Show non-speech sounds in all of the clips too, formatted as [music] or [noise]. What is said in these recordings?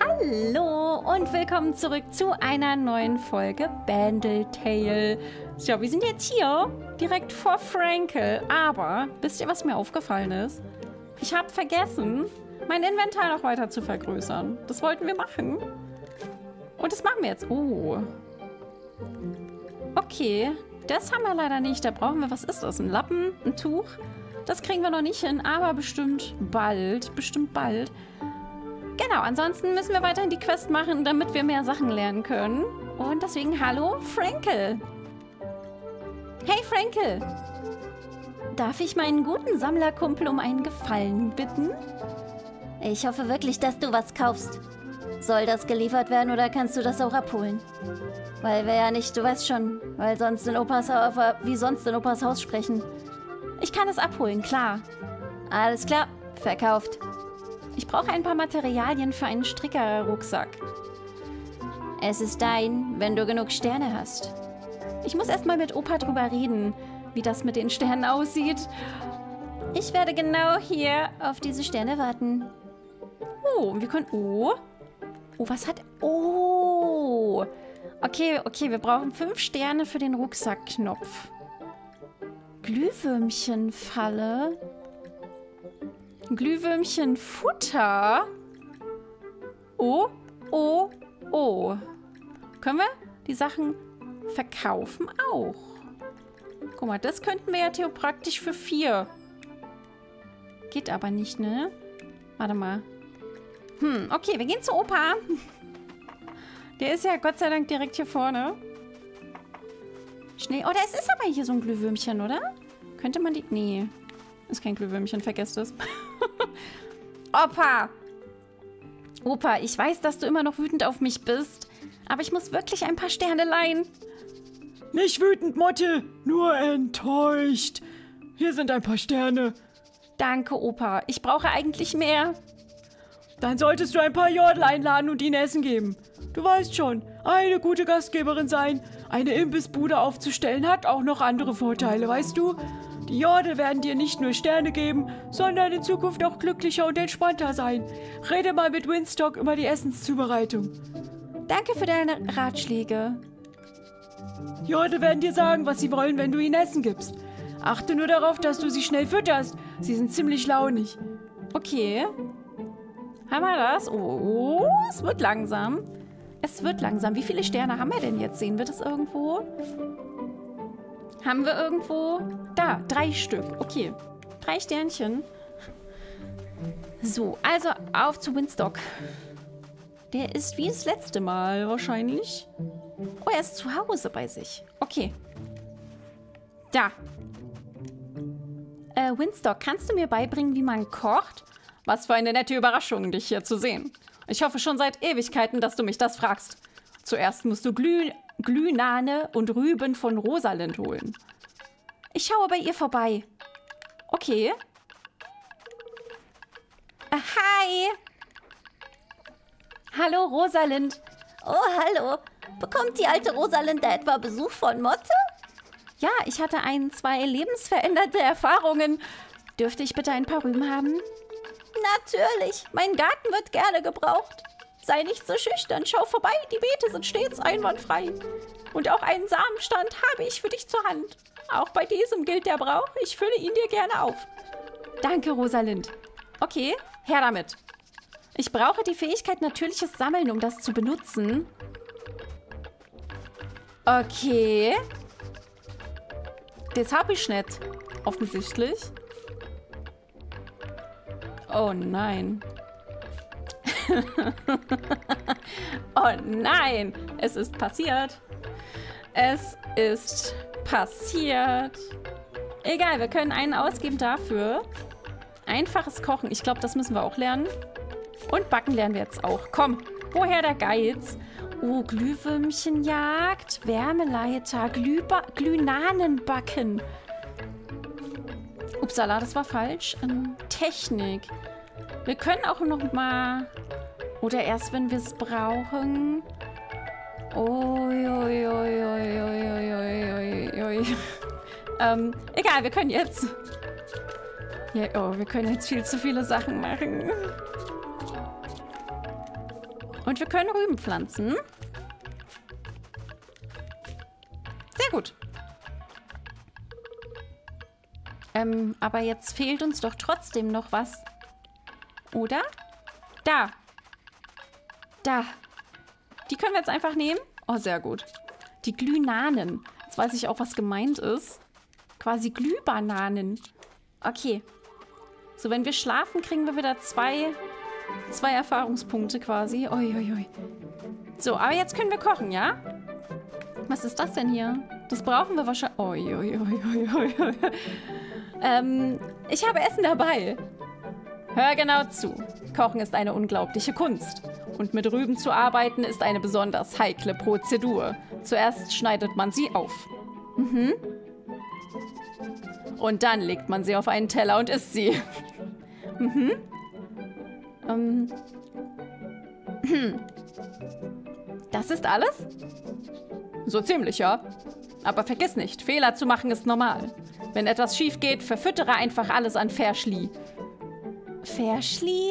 Hallo und willkommen zurück zu einer neuen Folge Bandeltale. So, wir sind jetzt hier direkt vor Frankel, aber wisst ihr, was mir aufgefallen ist? Ich habe vergessen, mein Inventar noch weiter zu vergrößern. Das wollten wir machen. Und das machen wir jetzt. Oh. Okay, das haben wir leider nicht. Da brauchen wir, was ist das? Ein Lappen? Ein Tuch? Das kriegen wir noch nicht hin, aber bestimmt bald. Bestimmt bald. Genau, ansonsten müssen wir weiterhin die Quest machen, damit wir mehr Sachen lernen können. Und deswegen hallo, Frankel. Hey, Frankel. Darf ich meinen guten Sammlerkumpel um einen Gefallen bitten? Ich hoffe wirklich, dass du was kaufst. Soll das geliefert werden oder kannst du das auch abholen? Weil wir ja nicht, du weißt schon, weil sonst in Opas Haus, wie sonst in Opas Haus sprechen. Ich kann es abholen, klar. Alles klar, verkauft. Ich brauche ein paar Materialien für einen Strickerrucksack. Es ist dein, wenn du genug Sterne hast. Ich muss erstmal mit Opa drüber reden, wie das mit den Sternen aussieht. Ich werde genau hier auf diese Sterne warten. Oh, wir können... Oh. Oh, was hat... Oh. Okay, okay, wir brauchen fünf Sterne für den Rucksackknopf. Glühwürmchenfalle. Glühwürmchenfutter. Oh, oh, oh. Können wir die Sachen verkaufen auch? Guck mal, das könnten wir ja theopraktisch für vier. Geht aber nicht, ne? Warte mal. Hm, okay, wir gehen zu Opa. Der ist ja Gott sei Dank direkt hier vorne. Schnee. Oh, das ist aber hier so ein Glühwürmchen, oder? Könnte man die... Nee. Ist kein Glühwürmchen, vergesst es. [laughs] [laughs] Opa! Opa, ich weiß, dass du immer noch wütend auf mich bist. Aber ich muss wirklich ein paar Sterne leihen. Nicht wütend, Motte, nur enttäuscht. Hier sind ein paar Sterne. Danke, Opa. Ich brauche eigentlich mehr. Dann solltest du ein paar Jodel einladen und ihnen Essen geben. Du weißt schon, eine gute Gastgeberin sein, eine Imbissbude aufzustellen, hat auch noch andere Vorteile, weißt du? Die Jorde werden dir nicht nur Sterne geben, sondern in Zukunft auch glücklicher und entspannter sein. Rede mal mit Winstock über die Essenszubereitung. Danke für deine Ratschläge. Jorde werden dir sagen, was sie wollen, wenn du ihnen Essen gibst. Achte nur darauf, dass du sie schnell fütterst. Sie sind ziemlich launig. Okay. Haben wir das? Oh, es wird langsam. Es wird langsam. Wie viele Sterne haben wir denn jetzt? Sehen wir das irgendwo? Haben wir irgendwo... Da, drei Stück. Okay. Drei Sternchen. So, also auf zu Winstock. Der ist wie das letzte Mal wahrscheinlich. Oh, er ist zu Hause bei sich. Okay. Da. Äh, Winstock, kannst du mir beibringen, wie man kocht? Was für eine nette Überraschung, dich hier zu sehen. Ich hoffe schon seit Ewigkeiten, dass du mich das fragst. Zuerst musst du Glüh Glühnahne und Rüben von Rosalind holen. Ich schaue bei ihr vorbei. Okay. Äh, hi. Hallo, Rosalind. Oh, hallo. Bekommt die alte Rosalind da etwa Besuch von Motte? Ja, ich hatte ein, zwei lebensveränderte Erfahrungen. Dürfte ich bitte ein paar Rüben haben? Natürlich. Mein Garten wird gerne gebraucht. Sei nicht so schüchtern. Schau vorbei. Die Beete sind stets einwandfrei. Und auch einen Samenstand habe ich für dich zur Hand. Auch bei diesem gilt der Brauch. Ich fülle ihn dir gerne auf. Danke, Rosalind. Okay, her damit. Ich brauche die Fähigkeit natürliches Sammeln, um das zu benutzen. Okay. Das habe ich nicht. Offensichtlich. Oh nein. [laughs] oh nein, es ist passiert. Es ist passiert. Egal, wir können einen ausgeben dafür. Einfaches Kochen. Ich glaube, das müssen wir auch lernen. Und Backen lernen wir jetzt auch. Komm, woher der Geiz? Oh, Glühwürmchenjagd, Wärmeleiter, Glühba Glühnanenbacken. Upsala, das war falsch. Ähm, Technik. Wir können auch noch mal... Oder erst, wenn wir es brauchen. Ui, ui, ui, ähm, egal, wir können jetzt... Ja, oh, wir können jetzt viel zu viele Sachen machen. Und wir können Rüben pflanzen. Sehr gut. Ähm, aber jetzt fehlt uns doch trotzdem noch was. Oder? Da. Da. Die können wir jetzt einfach nehmen. Oh, sehr gut. Die Glühnanen. Jetzt weiß ich auch, was gemeint ist. Quasi Glühbananen. Okay. So, wenn wir schlafen, kriegen wir wieder zwei, zwei Erfahrungspunkte quasi. Ui, ui, ui. So, aber jetzt können wir kochen, ja? Was ist das denn hier? Das brauchen wir wahrscheinlich... Ui, ui, ui, ui, ui. Ähm, ich habe Essen dabei. Hör genau zu. Kochen ist eine unglaubliche Kunst. Und mit Rüben zu arbeiten ist eine besonders heikle Prozedur. Zuerst schneidet man sie auf. Mhm. Und dann legt man sie auf einen Teller und isst sie. [laughs] mhm. Ähm. Das ist alles? So ziemlich, ja. Aber vergiss nicht, Fehler zu machen ist normal. Wenn etwas schief geht, verfüttere einfach alles an Verschli. Verschli?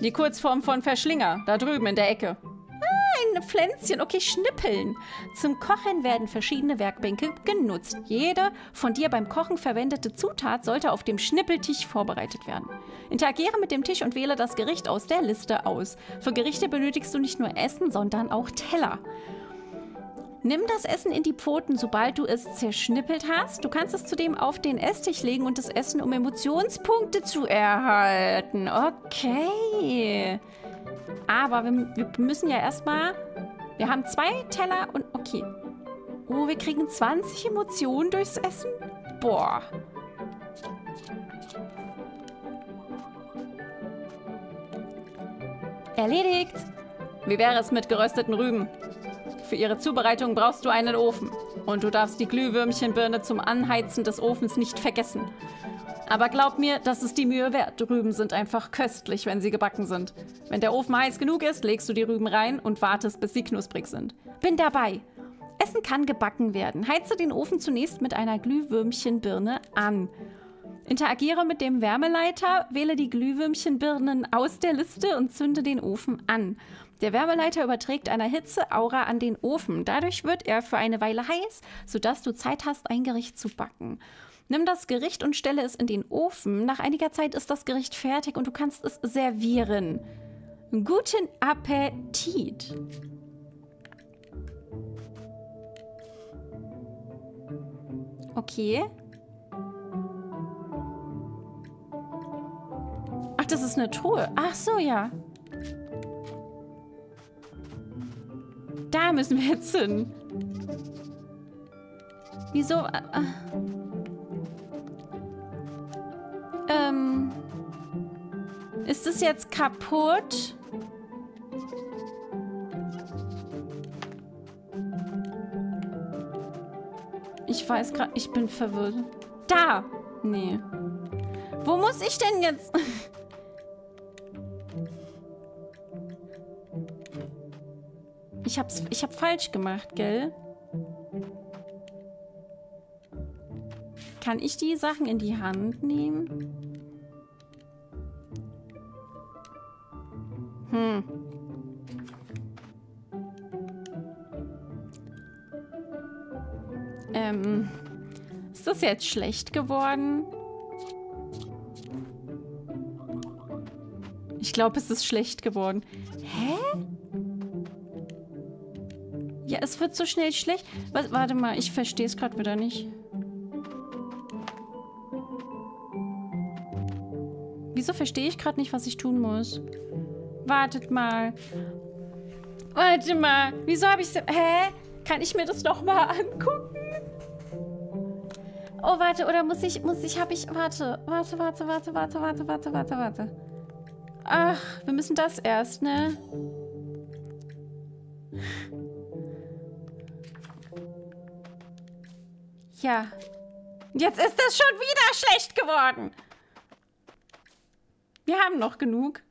Die Kurzform von Verschlinger, da drüben in der Ecke. Ah, ein Pflänzchen. Okay, schnippeln. Zum Kochen werden verschiedene Werkbänke genutzt. Jede von dir beim Kochen verwendete Zutat sollte auf dem Schnippeltisch vorbereitet werden. Interagiere mit dem Tisch und wähle das Gericht aus der Liste aus. Für Gerichte benötigst du nicht nur Essen, sondern auch Teller. Nimm das Essen in die Pfoten, sobald du es zerschnippelt hast. Du kannst es zudem auf den Esstisch legen und das Essen, um Emotionspunkte zu erhalten. Okay. Aber wir, wir müssen ja erstmal... Wir haben zwei Teller und... Okay. Oh, wir kriegen 20 Emotionen durchs Essen? Boah. Erledigt. Wie wäre es mit gerösteten Rüben? Für ihre Zubereitung brauchst du einen Ofen. Und du darfst die Glühwürmchenbirne zum Anheizen des Ofens nicht vergessen. Aber glaub mir, das ist die Mühe wert. Rüben sind einfach köstlich, wenn sie gebacken sind. Wenn der Ofen heiß genug ist, legst du die Rüben rein und wartest, bis sie knusprig sind. Bin dabei. Essen kann gebacken werden. Heize den Ofen zunächst mit einer Glühwürmchenbirne an. Interagiere mit dem Wärmeleiter, wähle die Glühwürmchenbirnen aus der Liste und zünde den Ofen an. Der Wärmeleiter überträgt eine Hitzeaura an den Ofen. Dadurch wird er für eine Weile heiß, sodass du Zeit hast, ein Gericht zu backen. Nimm das Gericht und stelle es in den Ofen. Nach einiger Zeit ist das Gericht fertig und du kannst es servieren. Guten Appetit! Okay. Ach, das ist eine Truhe. Ach so, ja. Da müssen wir jetzt hin. Wieso? Äh, ähm. Ist es jetzt kaputt? Ich weiß gerade, ich bin verwirrt. Da! Nee. Wo muss ich denn jetzt... [laughs] Ich hab's, ich hab falsch gemacht, gell? Kann ich die Sachen in die Hand nehmen? Hm. Ähm, ist das jetzt schlecht geworden? Ich glaube, es ist schlecht geworden. Hä? Ja, es wird so schnell schlecht. Was, warte mal, ich verstehe es gerade wieder nicht. Wieso verstehe ich gerade nicht, was ich tun muss? Wartet mal. Warte mal. Wieso habe ich so... Hä? Kann ich mir das noch mal angucken? Oh, warte. Oder muss ich... Muss ich... Habe ich... Warte. Warte, warte, warte, warte, warte, warte, warte, warte. Ach, wir müssen das erst, ne? Ja. Jetzt ist es schon wieder schlecht geworden. Wir haben noch genug.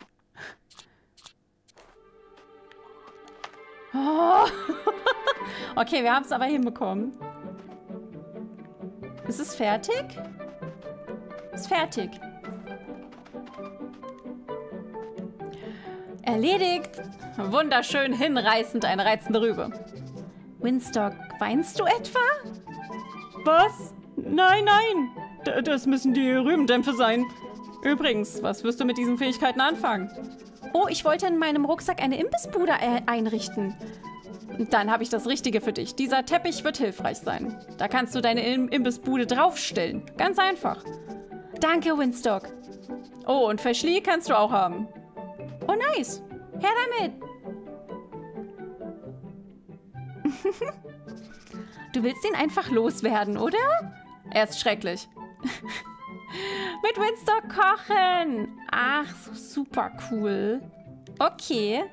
Oh. [laughs] Okay, wir haben es aber hinbekommen. Ist es fertig? Ist fertig. Erledigt. Wunderschön, hinreißend, eine reizende Rübe. Winstock, weinst du etwa? Was? Nein, nein. D das müssen die Rübendämpfe sein. Übrigens, was wirst du mit diesen Fähigkeiten anfangen? Oh, ich wollte in meinem Rucksack eine Imbissbude äh, einrichten. Dann habe ich das Richtige für dich. Dieser Teppich wird hilfreich sein. Da kannst du deine Im Imbissbude draufstellen. Ganz einfach. Danke, Winstock. Oh, und Verschlie kannst du auch haben. Oh, nice. Her damit. [laughs] du willst ihn einfach loswerden, oder? Er ist schrecklich. [laughs] Mit Winstock kochen. Ach, super cool. Okay.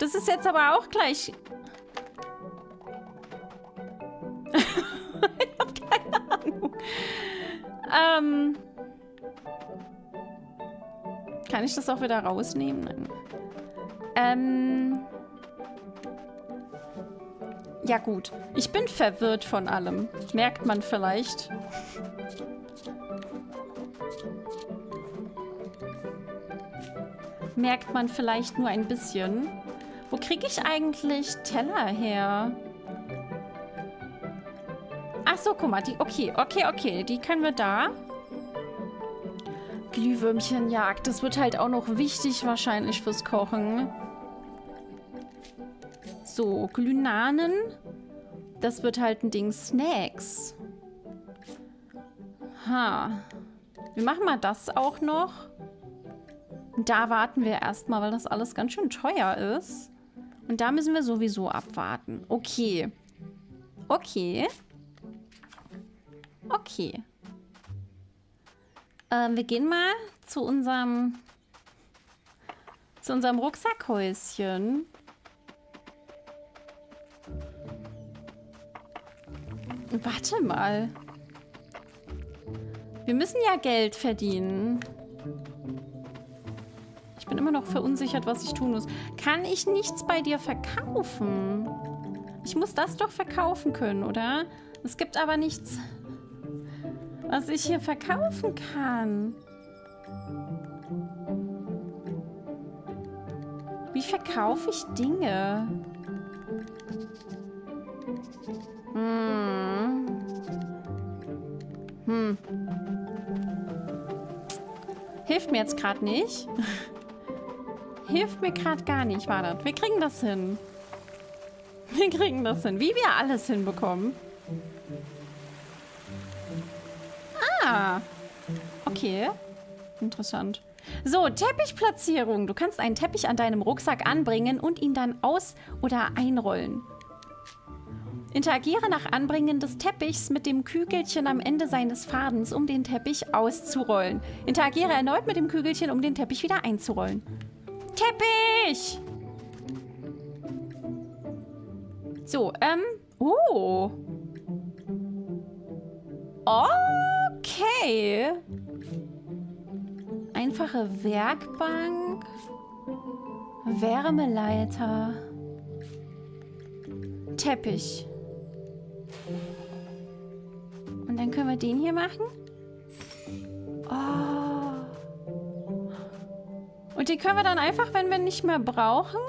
Das ist jetzt aber auch gleich... [laughs] ich hab keine Ahnung. Ähm... Kann ich das auch wieder rausnehmen? Ähm... Ja gut. Ich bin verwirrt von allem. Merkt man vielleicht. Merkt man vielleicht nur ein bisschen. Wo kriege ich eigentlich Teller her? Ach so, guck mal, die, okay, okay, okay, die können wir da. Glühwürmchenjagd, das wird halt auch noch wichtig wahrscheinlich fürs Kochen. So, Glühnanen. Das wird halt ein Ding Snacks. Ha. Wir machen mal das auch noch. Da warten wir erstmal, weil das alles ganz schön teuer ist. Und da müssen wir sowieso abwarten. Okay. Okay. Okay. Ähm, wir gehen mal zu unserem zu unserem Rucksackhäuschen. Warte mal. Wir müssen ja Geld verdienen. Ich bin immer noch verunsichert, was ich tun muss. Kann ich nichts bei dir verkaufen? Ich muss das doch verkaufen können, oder? Es gibt aber nichts, was ich hier verkaufen kann. Wie verkaufe ich Dinge? Hilft mir jetzt gerade nicht. [laughs] Hilft mir gerade gar nicht, war das. Wir kriegen das hin. Wir kriegen das hin. Wie wir alles hinbekommen. Ah. Okay. Interessant. So, Teppichplatzierung. Du kannst einen Teppich an deinem Rucksack anbringen und ihn dann aus- oder einrollen. Interagiere nach Anbringen des Teppichs mit dem Kügelchen am Ende seines Fadens, um den Teppich auszurollen. Interagiere erneut mit dem Kügelchen, um den Teppich wieder einzurollen. Teppich! So, ähm. Oh. Okay. Einfache Werkbank. Wärmeleiter. Teppich. Und dann können wir den hier machen. Oh. Und die können wir dann einfach, wenn wir nicht mehr brauchen,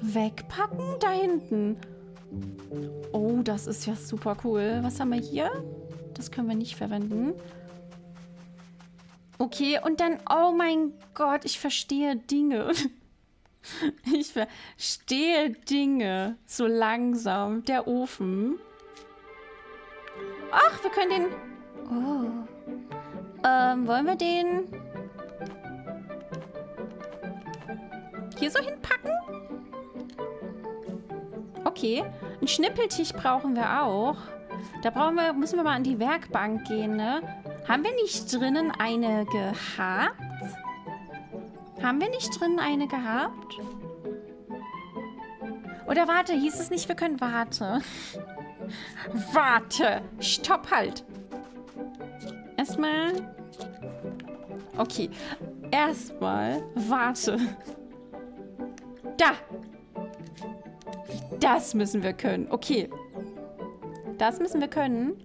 wegpacken da hinten. Oh, das ist ja super cool. Was haben wir hier? Das können wir nicht verwenden. Okay, und dann, oh mein Gott, ich verstehe Dinge. [laughs] [laughs] Ich verstehe Dinge so langsam. Der Ofen. Ach, wir können den... Oh. Ähm, wollen wir den... Hier so hinpacken? Okay. Einen Schnippeltisch brauchen wir auch. Da brauchen wir, müssen wir mal an die Werkbank gehen, ne? Haben wir nicht drinnen eine gehabt? Haben wir nicht drinnen eine gehabt? Oder warte, hieß es nicht, wir können warte. [laughs] Warte. Stopp halt. Erstmal. Okay. Erstmal. Warte. Da. Das müssen wir können. Okay. Das müssen wir können.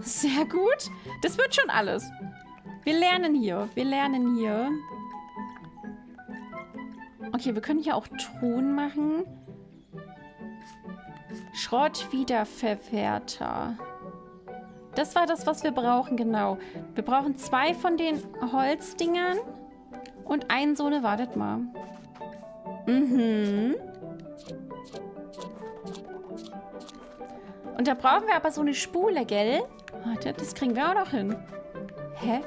Sehr gut. Das wird schon alles. Wir lernen hier. Wir lernen hier. Okay, wir können hier auch Truhen machen. Schrottwiederverwerter. Das war das, was wir brauchen, genau. Wir brauchen zwei von den Holzdingern und einen so eine, wartet mal. Mhm. Und da brauchen wir aber so eine Spule, gell? Warte, das kriegen wir auch noch hin. Hä?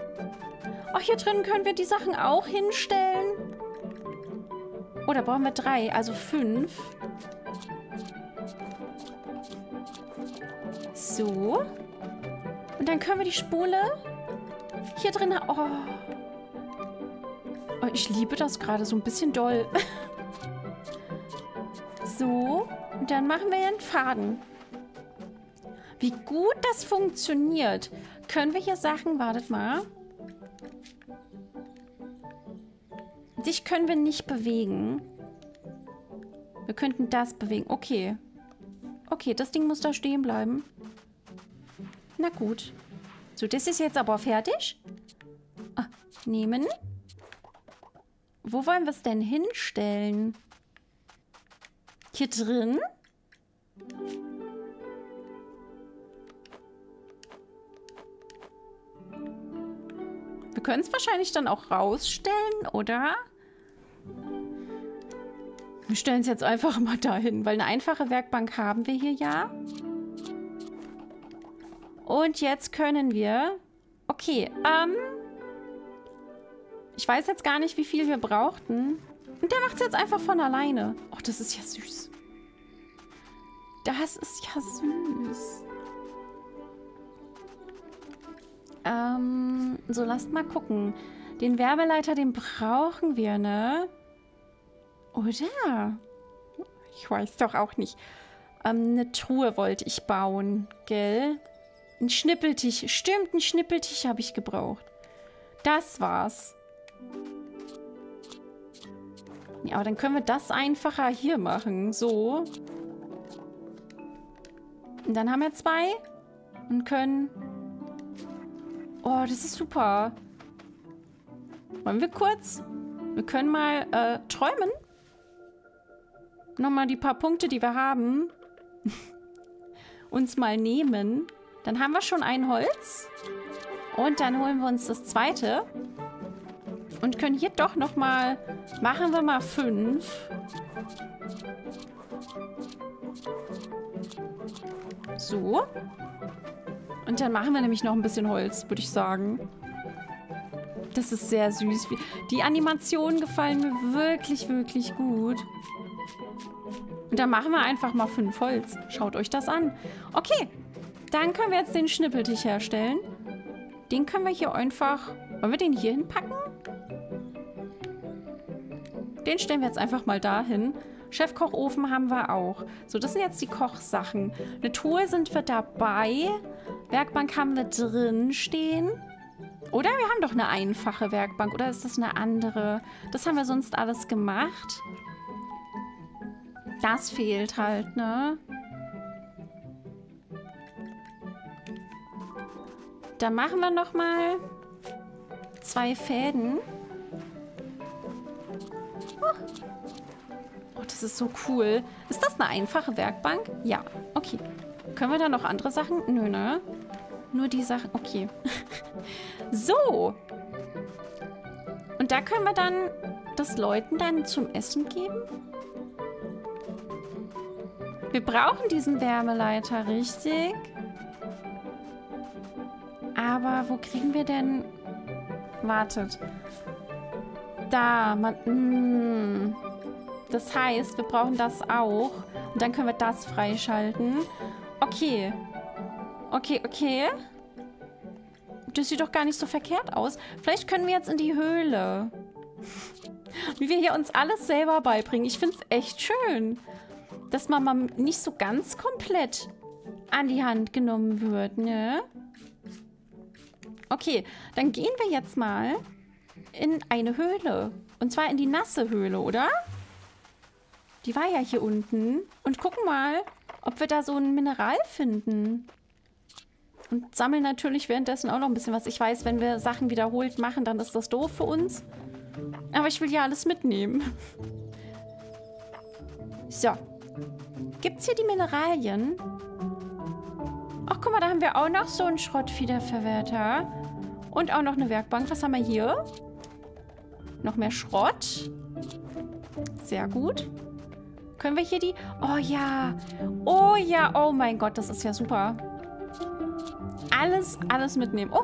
Ach, hier drin können wir die Sachen auch hinstellen. Da brauchen wir drei, also fünf. So. Und dann können wir die Spule hier drin... Oh. oh ich liebe das gerade so ein bisschen doll. [laughs] so. Und dann machen wir einen Faden. Wie gut das funktioniert. Können wir hier Sachen... Wartet mal. Dich können wir nicht bewegen. Wir könnten das bewegen. Okay. Okay, das Ding muss da stehen bleiben. Na gut. So, das ist jetzt aber fertig. Ah, nehmen. Wo wollen wir es denn hinstellen? Hier drin? Wir können es wahrscheinlich dann auch rausstellen, oder? Wir stellen es jetzt einfach mal dahin, weil eine einfache Werkbank haben wir hier ja. Und jetzt können wir... Okay, ähm... Ich weiß jetzt gar nicht, wie viel wir brauchten. Und der macht es jetzt einfach von alleine. Oh, das ist ja süß. Das ist ja süß. Ähm, so, lasst mal gucken. Den Wärmeleiter, den brauchen wir, ne? Oder? Ich weiß doch auch nicht. Ähm, eine Truhe wollte ich bauen, gell? Ein Schnippeltisch. Stimmt, ein Schnippeltisch habe ich gebraucht. Das war's. Ja, aber dann können wir das einfacher hier machen. So. Und dann haben wir zwei. Und können Oh, das ist super. Wollen wir kurz? Wir können mal äh, träumen. Nochmal die paar Punkte, die wir haben. [laughs] uns mal nehmen. Dann haben wir schon ein Holz. Und dann holen wir uns das zweite. Und können hier doch nochmal... Machen wir mal fünf. So. Und dann machen wir nämlich noch ein bisschen Holz, würde ich sagen. Das ist sehr süß. Die Animationen gefallen mir wirklich, wirklich gut. Und dann machen wir einfach mal fünf Holz. Schaut euch das an. Okay, dann können wir jetzt den Schnippeltisch herstellen. Den können wir hier einfach... Wollen wir den hier hinpacken? Den stellen wir jetzt einfach mal dahin. Chefkochofen haben wir auch. So, das sind jetzt die Kochsachen. Eine Truhe sind wir dabei. Werkbank haben wir drin stehen. Oder wir haben doch eine einfache Werkbank. Oder ist das eine andere? Das haben wir sonst alles gemacht. Das fehlt halt, ne? Da machen wir noch mal zwei Fäden. Oh. Das ist so cool. Ist das eine einfache Werkbank? Ja, okay. Können wir da noch andere Sachen? Nö, ne? Nur die Sachen. Okay. [laughs] so. Und da können wir dann das Leuten dann zum Essen geben? Wir brauchen diesen Wärmeleiter, richtig? Aber wo kriegen wir denn... Wartet. Da, man... Mh. Das heißt, wir brauchen das auch. Und dann können wir das freischalten. Okay. Okay, okay. Das sieht doch gar nicht so verkehrt aus. Vielleicht können wir jetzt in die Höhle. Wie wir hier uns alles selber beibringen. Ich finde es echt schön, dass man mal nicht so ganz komplett an die Hand genommen wird, ne? Okay, dann gehen wir jetzt mal in eine Höhle. Und zwar in die nasse Höhle, oder? Die war ja hier unten. Und gucken mal, ob wir da so ein Mineral finden. Und sammeln natürlich währenddessen auch noch ein bisschen was. Ich weiß, wenn wir Sachen wiederholt machen, dann ist das doof für uns. Aber ich will ja alles mitnehmen. So. Gibt's hier die Mineralien? Ach, guck mal, da haben wir auch noch so einen Schrottwiederverwerter. Und auch noch eine Werkbank. Was haben wir hier? Noch mehr Schrott. Sehr gut. Können wir hier die... Oh ja. Oh ja. Oh mein Gott, das ist ja super. Alles, alles mitnehmen. Oh.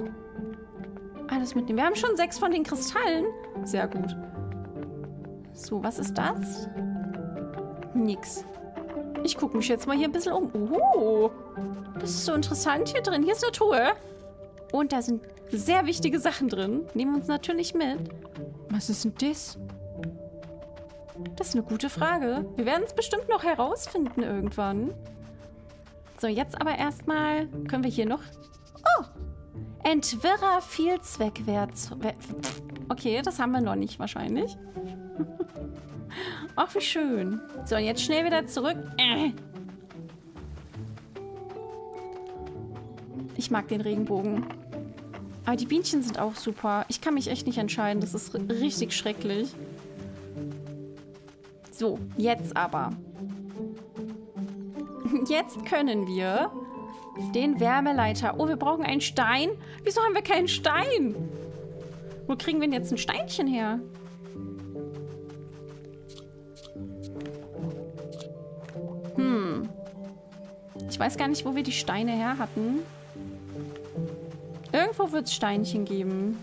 Alles mitnehmen. Wir haben schon sechs von den Kristallen. Sehr gut. So, was ist das? Nix. Ich gucke mich jetzt mal hier ein bisschen um. Oh, das ist so interessant hier drin. Hier ist eine Truhe. Und da sind sehr wichtige Sachen drin. Nehmen wir uns natürlich mit. Was ist denn das? Das ist eine gute Frage. Wir werden es bestimmt noch herausfinden irgendwann. So, jetzt aber erstmal können wir hier noch... Oh! Entwirrer Vielzweckwert. Okay, das haben wir noch nicht wahrscheinlich. Ach, wie schön. So, jetzt schnell wieder zurück. Äh. Ich mag den Regenbogen. Aber die Bienchen sind auch super. Ich kann mich echt nicht entscheiden. Das ist richtig schrecklich. So, jetzt aber. Jetzt können wir den Wärmeleiter. Oh, wir brauchen einen Stein. Wieso haben wir keinen Stein? Wo kriegen wir denn jetzt ein Steinchen her? Hm. Ich weiß gar nicht, wo wir die Steine her hatten. Irgendwo wird es Steinchen geben.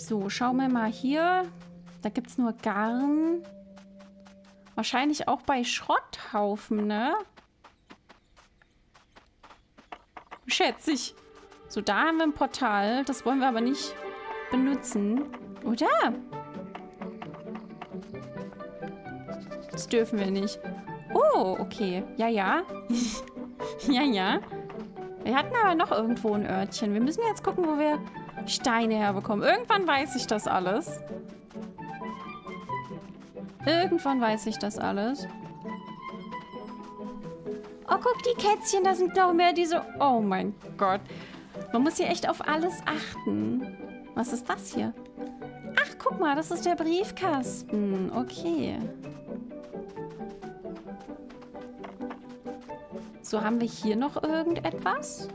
So, schauen wir mal hier. Da gibt es nur Garn. Wahrscheinlich auch bei Schrotthaufen, ne? Schätze ich. So, da haben wir ein Portal. Das wollen wir aber nicht benutzen. Oder? Das dürfen wir nicht. Oh, okay. Ja, ja. [laughs] ja, ja. Wir hatten aber noch irgendwo ein Örtchen. Wir müssen jetzt gucken, wo wir Steine herbekommen. Irgendwann weiß ich das alles. Irgendwann weiß ich das alles. Oh, guck, die Kätzchen, da sind noch mehr diese... Oh mein Gott. Man muss hier echt auf alles achten. Was ist das hier? Ach, guck mal, das ist der Briefkasten. Okay. So, haben wir hier noch irgendetwas?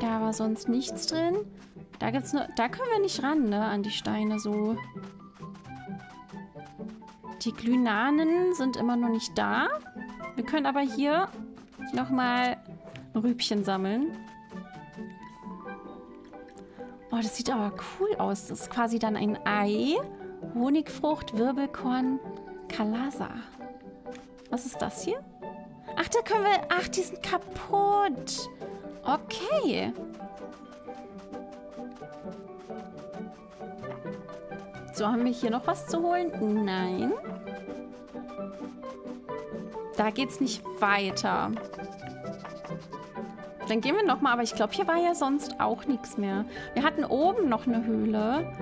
Da war sonst nichts drin. Da gibt's nur. Da können wir nicht ran, ne? An die Steine so. Die Glynanen sind immer noch nicht da. Wir können aber hier nochmal Rübchen sammeln. Oh, das sieht aber cool aus. Das ist quasi dann ein Ei. Honigfrucht, Wirbelkorn, Kalasa. Was ist das hier? Ach, da können wir... Ach, die sind kaputt. Okay. So, haben wir hier noch was zu holen? Nein. Da geht's nicht weiter. Dann gehen wir nochmal, aber ich glaube, hier war ja sonst auch nichts mehr. Wir hatten oben noch eine Höhle.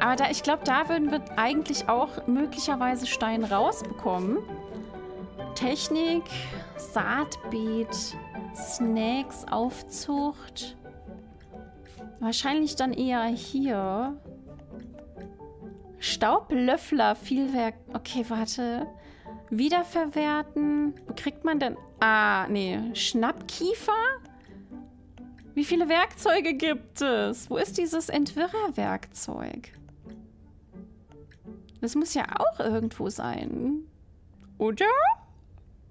Aber da, ich glaube, da würden wir eigentlich auch möglicherweise Stein rausbekommen. Technik, Saatbeet, Snacks, Aufzucht. Wahrscheinlich dann eher hier. Staublöffler, Vielwerk. Okay, warte. Wiederverwerten. Wo kriegt man denn... Ah, nee. Schnappkiefer? Wie viele Werkzeuge gibt es? Wo ist dieses Entwirrerwerkzeug? Das muss ja auch irgendwo sein. Oder?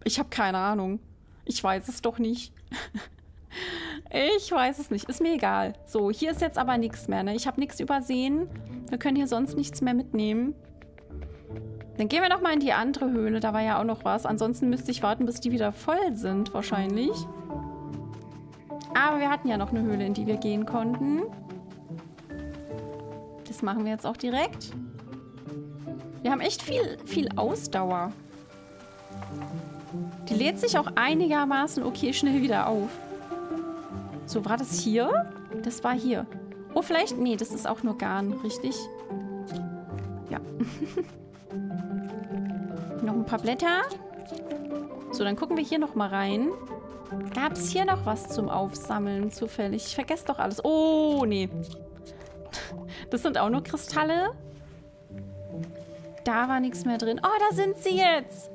Ich habe keine Ahnung. Ich weiß es doch nicht. [laughs] ich weiß es nicht. Ist mir egal. So, hier ist jetzt aber nichts mehr. Ne? Ich habe nichts übersehen. Wir können hier sonst nichts mehr mitnehmen. Dann gehen wir noch mal in die andere Höhle. Da war ja auch noch was. Ansonsten müsste ich warten, bis die wieder voll sind, wahrscheinlich. Aber wir hatten ja noch eine Höhle, in die wir gehen konnten. Das machen wir jetzt auch direkt. Wir haben echt viel, viel Ausdauer. Die lädt sich auch einigermaßen okay schnell wieder auf. So, war das hier? Das war hier. Oh, vielleicht... Nee, das ist auch nur Garn, richtig? Ja. [laughs] Noch ein paar Blätter. So, dann gucken wir hier noch mal rein. Gab es hier noch was zum Aufsammeln zufällig? Ich vergesse doch alles. Oh, nee. [laughs] Das sind auch nur Kristalle. Da war nichts mehr drin. Oh, da sind sie jetzt.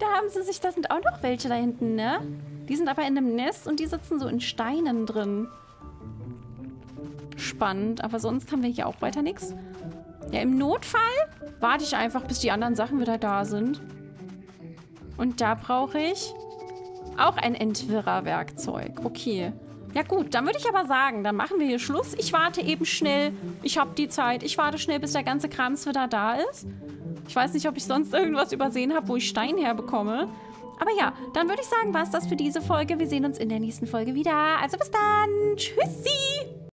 Da haben sie sich... Da sind auch noch welche da hinten, ne? Die sind aber in einem Nest und die sitzen so in Steinen drin. Spannend. Aber sonst haben wir hier auch weiter nichts. Ja, im Notfall warte ich einfach, bis die anderen Sachen wieder da sind. Und da brauche ich auch ein Entwirrerwerkzeug. Okay. Ja gut, dann würde ich aber sagen, dann machen wir hier Schluss. Ich warte eben schnell. Ich habe die Zeit. Ich warte schnell, bis der ganze Krams wieder da ist. Ich weiß nicht, ob ich sonst irgendwas übersehen habe, wo ich Stein herbekomme. Aber ja, dann würde ich sagen, war es das für diese Folge. Wir sehen uns in der nächsten Folge wieder. Also bis dann. Tschüssi.